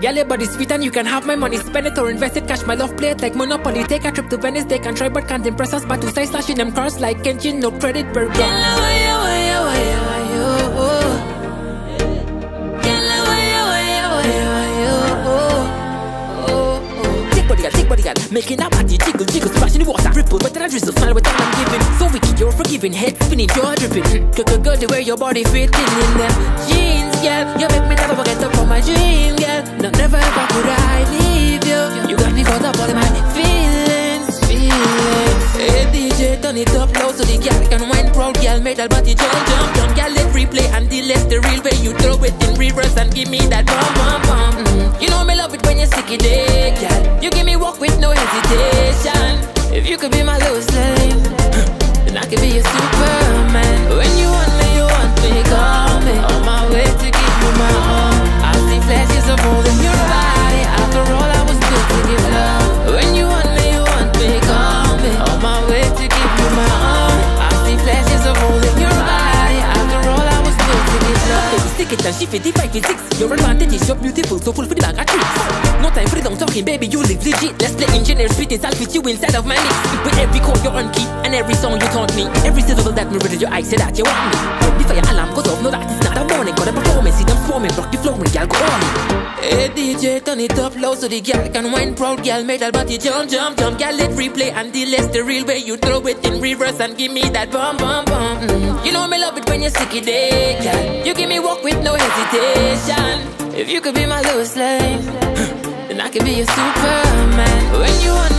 Your body sweet and you can have my money, spend it or invest it. Cash my love, play it like Monopoly. Take a trip to Venice, they can try but can't impress us. But to say slashing them cars like engine, no credit per making that body jiggle, jiggle, splashing the water, ripple, then I drizzle, smile with all I'm giving. So wicked, you're forgiving, head spinning, jaw dripping. Good, good, good, the way your body fitting in them jeans, girl. You make me never forget on my dream, girl. No, never ever could I leave you. You got me caught up all in my feelings, feelings. Hey DJ, turn it up low so the girl can wine proud, girl. Make that body jump, jump, jump, girl. Let replay and delete the real way you throw it in reverse and give me that bum, bum, bum. Mm. You know me love it when you stick it there, If you could be my Lois Lane, then I could be your Superman. When you want me, you want me, call me. On my way to give you my all. I see flashes of all in your body. After all, I was built to give love. When you want me, you want me, call me. On my way to give you my all. I see flashes of all in your body. After all, I was built to give love. Baby, stick it and she 55 physics. Your advantage is you're beautiful, so for the bag of tricks. Time long talking, baby, you live legit. Let's play engineer spitting I'll fit you inside of my mix. With every chord you're on key, and every song you taught me. Every syllable that read your eyes say that you want me. Before your alarm goes off, no that is not a warning. Got a performance, see them forming, rock the flow, and girl go on. Hey DJ, turn it up low so the girl can wine proud, girl. Make that body jump, jump, jump, girl. Let replay and delete the real way you throw it in reverse and give me that bum, bum, bum. Mm. You know me love it when you stick it there, girl. You give me walk with no hesitation. If you could be my Lane, then I could be your Superman. When you want